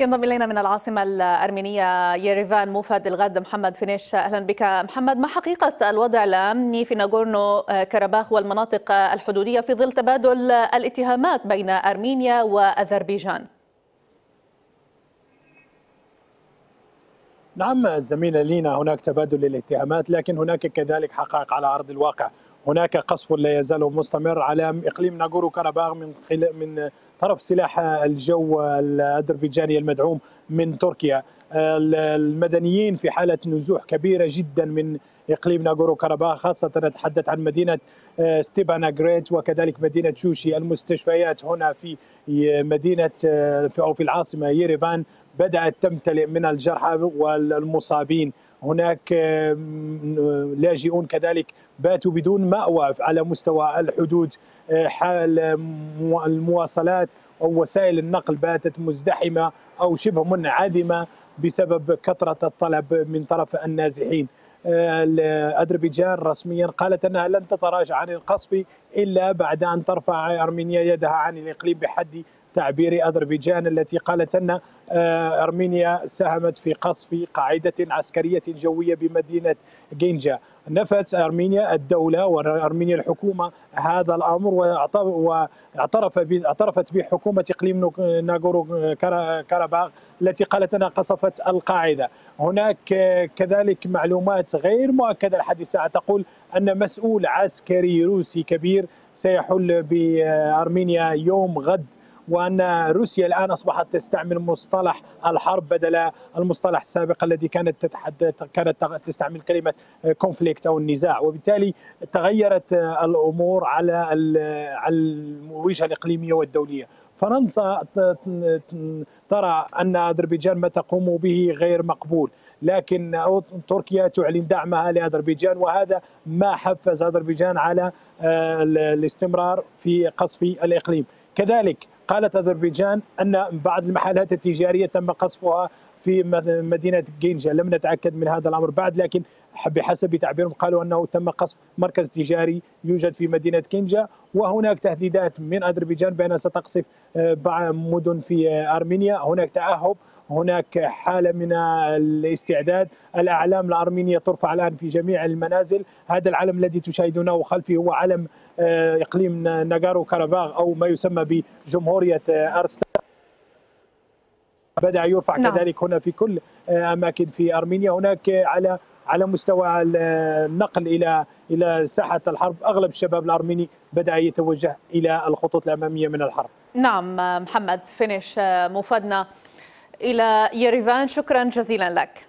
ينضم إلينا من العاصمة الأرمينية ييريفان موفد الغد. محمد فينيش أهلا بك. محمد ما حقيقة الوضع الأمني في ناغورنو كاراباخ والمناطق الحدودية في ظل تبادل الاتهامات بين أرمينيا وأذربيجان؟ نعم زميلة لينا هناك تبادل للاتهامات لكن هناك كذلك حقائق على أرض الواقع. هناك قصف لا يزال مستمر على إقليم ناغورو كاراباغ من من طرف سلاح الجو الأذربيجاني المدعوم من تركيا. المدنيين في حالة نزوح كبيرة جدا من إقليم ناغورو كاراباغ خاصة نتحدث عن مدينة ستيبانا جريت وكذلك مدينة شوشي المستشفيات هنا في مدينة أو في العاصمة ييريفان. بدأت تمتلئ من الجرحى والمصابين. هناك لاجئون كذلك باتوا بدون مأوى على مستوى الحدود حال المواصلات أو وسائل النقل باتت مزدحمة أو شبه منعدمة بسبب كثرة الطلب من طرف النازحين. أذربيجان رسميا قالت أنها لن تتراجع عن القصف إلا بعد أن ترفع أرمينيا يدها عن الإقليم بحد تعبير أذربيجان التي قالت أن أرمينيا ساهمت في قصف قاعدة عسكرية جوية بمدينة جينجا. نفت أرمينيا الدولة وأرمينيا الحكومة هذا الأمر واعترف اعترفت بحكومة إقليم ناغورو كاراباغ التي قالت أنها قصفت القاعدة. هناك كذلك معلومات غير مؤكدة. لحد الساعة تقول أن مسؤول عسكري روسي كبير سيحل بأرمينيا يوم غد وأن روسيا الآن أصبحت تستعمل مصطلح الحرب بدل المصطلح السابق الذي كانت تتحدث كانت تستعمل كلمة كونفليكت أو النزاع. وبالتالي تغيرت الأمور على على الوجهه الإقليمية والدولية. فرنسا ترى أن أذربيجان ما تقوم به غير مقبول. لكن تركيا تعلن دعمها لأذربيجان وهذا ما حفز أذربيجان على الاستمرار في قصف الإقليم. كذلك قالت أذربيجان أن بعض المحلات التجارية تم قصفها في مدينة جينجا. لم نتأكد من هذا الأمر بعد لكن بحسب تعبيرهم قالوا أنه تم قصف مركز تجاري يوجد في مدينة كينجا وهناك تهديدات من أذربيجان بأنها ستقصف مدن في أرمينيا. هناك تأهب هناك حالة من الاستعداد. الأعلام الأرمينية ترفع الآن في جميع المنازل. هذا العلم الذي تشاهدونه خلفي هو علم إقليم ناغارو كاراباغ أو ما يسمى بجمهورية أرستا بدأ يرفع نعم. كذلك هنا في كل أماكن في أرمينيا. هناك على على مستوى النقل إلى إلى ساحة الحرب. أغلب الشباب الأرميني بدأ يتوجه إلى الخطوط الأمامية من الحرب. نعم محمد فينيش مفادنا. إلى يريفان شكرا جزيلا لك.